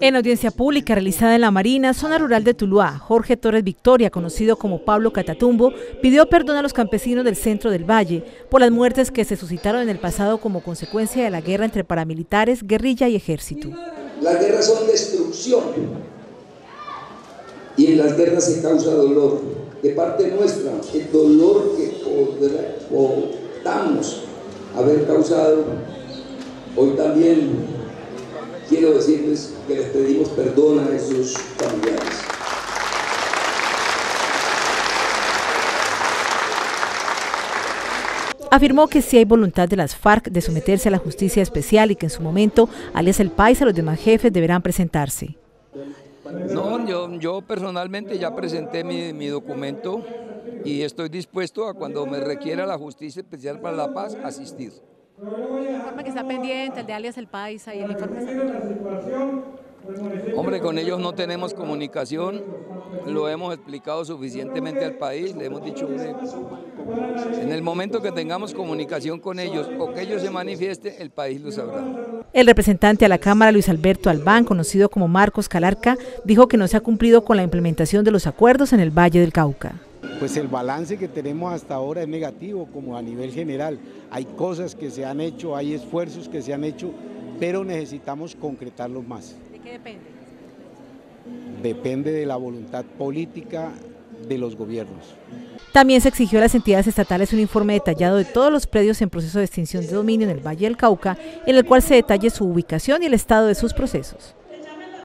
En audiencia pública realizada en la Marina, zona rural de Tuluá, Jorge Torres Victoria, conocido como Pablo Catatumbo, pidió perdón a los campesinos del centro del valle por las muertes que se suscitaron en el pasado como consecuencia de la guerra entre paramilitares, guerrilla y ejército. Las guerras son destrucción y en las guerras se causa dolor. De parte nuestra, el dolor que podamos haber causado, hoy también quiero decirles que les pedimos perdón a esos familiares. Afirmó que si hay voluntad de las FARC de someterse a la justicia especial y que en su momento, alias el país, a los demás jefes deberán presentarse. No, yo, personalmente ya presenté mi, mi, documento y estoy dispuesto a cuando me requiera la justicia especial para la paz asistir. El informe que está pendiente, el de alias El Paisa y el informe Hombre, con ellos no tenemos comunicación, lo hemos explicado suficientemente al país, le hemos dicho, en el momento que tengamos comunicación con ellos o que ellos se manifieste, el país lo sabrá. El representante a la Cámara, Luis Alberto Albán, conocido como Marcos Calarca, dijo que no se ha cumplido con la implementación de los acuerdos en el Valle del Cauca pues el balance que tenemos hasta ahora es negativo como a nivel general. Hay cosas que se han hecho, hay esfuerzos que se han hecho, pero necesitamos concretarlos más. ¿De qué depende? Depende de la voluntad política de los gobiernos. También se exigió a las entidades estatales un informe detallado de todos los predios en proceso de extinción de dominio en el Valle del Cauca, en el cual se detalle su ubicación y el estado de sus procesos.